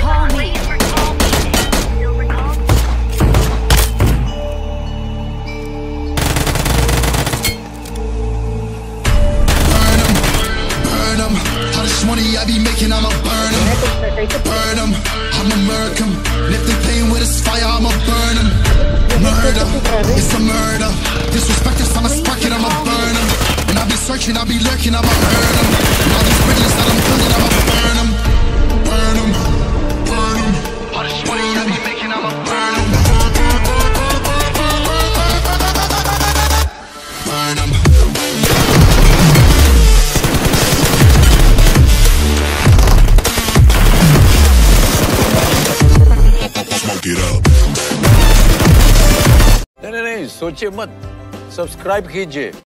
Recall me. Money I be making, I'ma burn them. Burn them. I'ma. Lift the pain with this fire, I'ma burn them. Murder. It's a murder. Disrespect if I'm a spark it, I'ma burn them. When I be searching, I be lurking, I'ma hurt them. सोचे मत। Subscribe कीजिए।